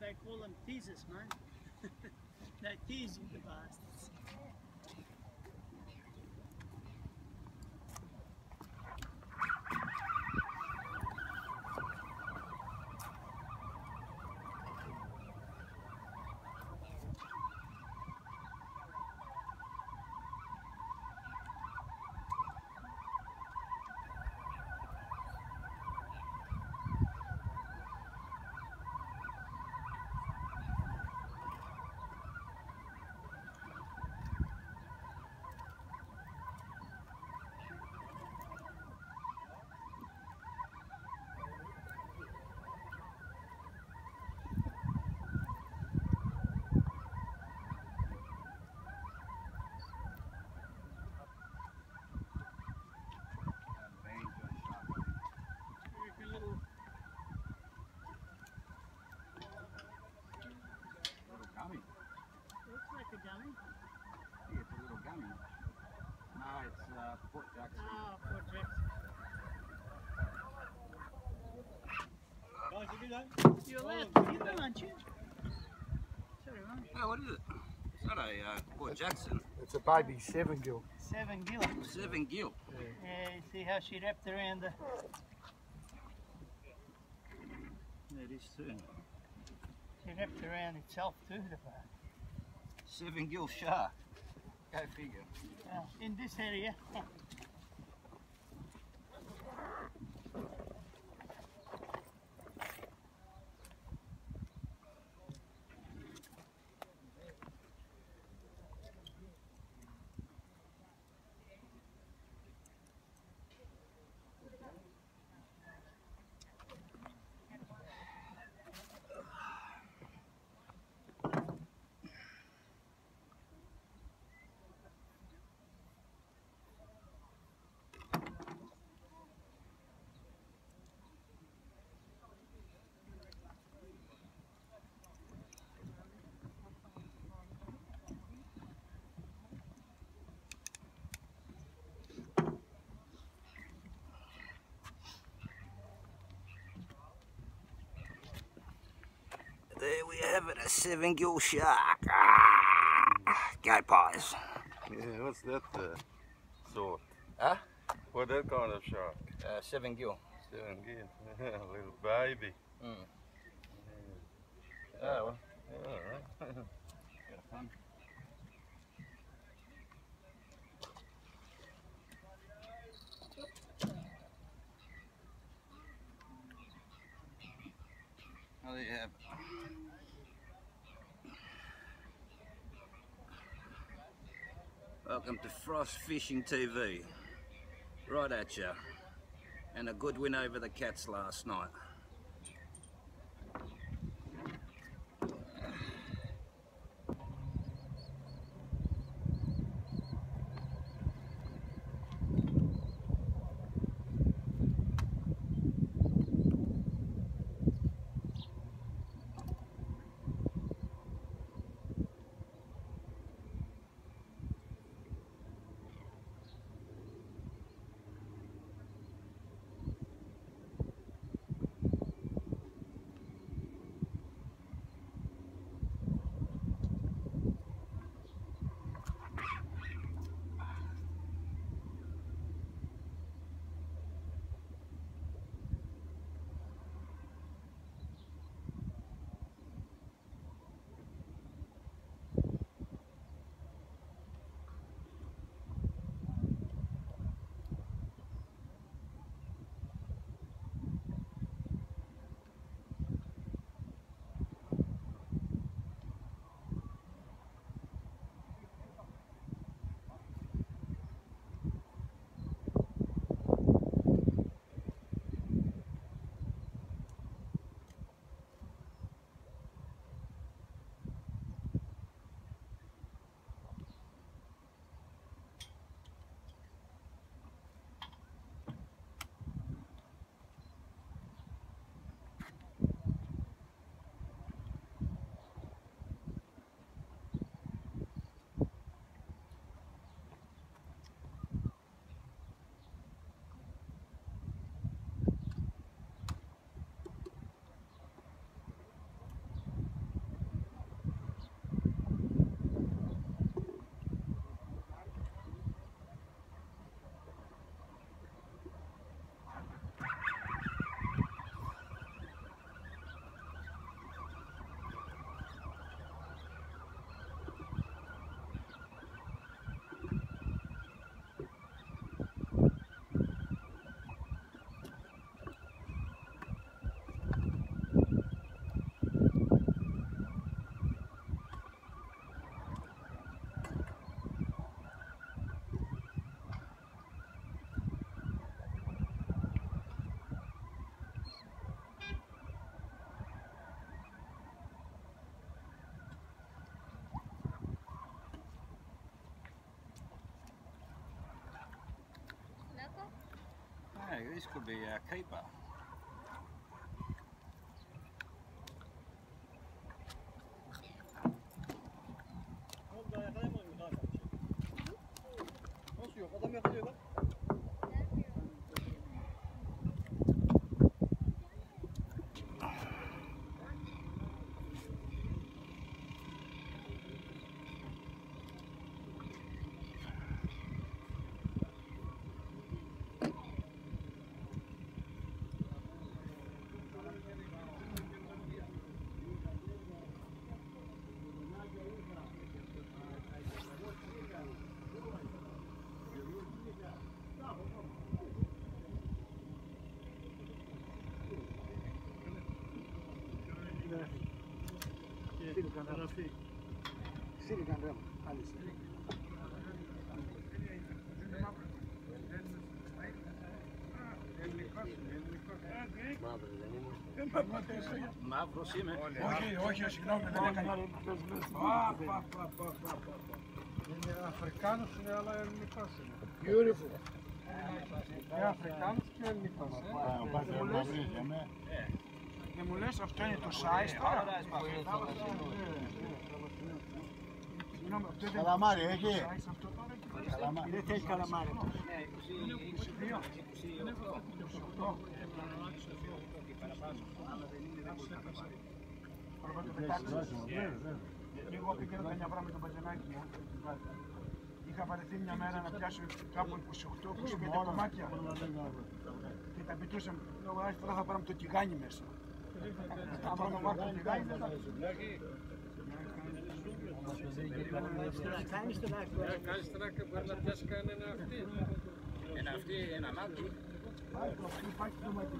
They call them teasers, man. they tease you, the bastards. Like a little Little gummy. looks like a gummy. Yeah, it's a little gummy. No, it's uh, Port Jackson. Ah, poor Jackson. Guys, you do that? You're allowed to get them, aren't you? Sorry, mate. Oh, what is it? It's not a uh, Port Jackson. It's a baby seven gill. Seven gill. Seven gill. Yeah, you see how she wrapped around the. Yeah, it is too. She wrapped around itself too, the bar. Seven gill shark. Go figure. Well, in this area. There we have it, a seven gill shark. Ah, go pies. Yeah, what's that uh, sort? Huh? What that kind of shark? Uh, seven gill. Seven gill. little baby. Mm. Yeah. Oh, well. Yeah, all right. Bit fun. Oh, there you have it. Welcome to Frost Fishing TV. Right at ya. And a good win over the Cats last night. This could be our keeper. Καταγραφή. Σύρι κανένα. Άλυσε. Μαύρος είμαι. Όχι, όχι, συγγνώμη, δεν έκανα. Είναι Αφρικάνος, είναι αλλά ελληνικός είναι. Beautiful. Είναι Αφρικάνος και ελληνικός. Πάτε όλοι για μένα. Και μου λες αυτό είναι το size τώρα. Συγγνώμη, αυτό δεν Καλαμάρι έχει. το size αυτό τώρα. Δεν θέλει καλαμάρι. Είναι 22. 28. Πρέπει να το πετάξεις. Εγώ πήγαινα καμιά φορά με τον Παζανάκη μου. Είχα βαρεθεί μια μέρα να πιάσω κάπου 28-25 κομμάτια και τα πετούσαμε. Λέω, «Άχι, τώρα θα πάρουμε το τηγάνι μέσα. Κάνει στενάκι. μπορεί να πιάσει κανένα αυτή. Ένα αυτή, ένα μάτι. Υπάρχει το μάτι.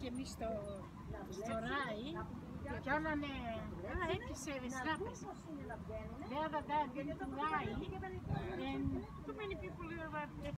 και εμείς στο Ραι, γιατί όταν είναι σε στάσταση. Δεν είναι το Ραι, πολλέ.